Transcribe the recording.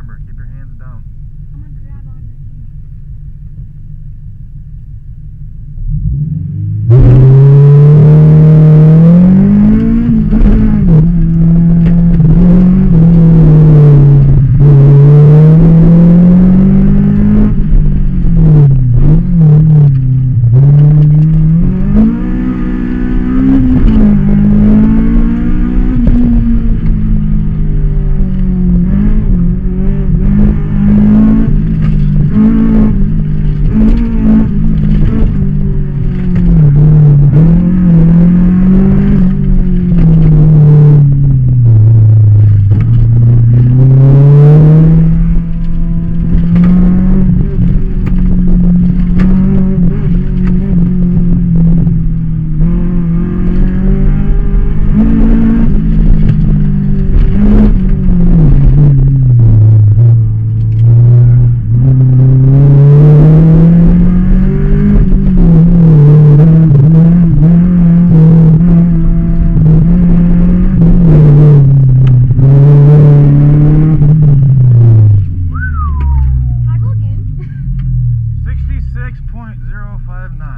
Remember, keep your hands down. Oh 6.059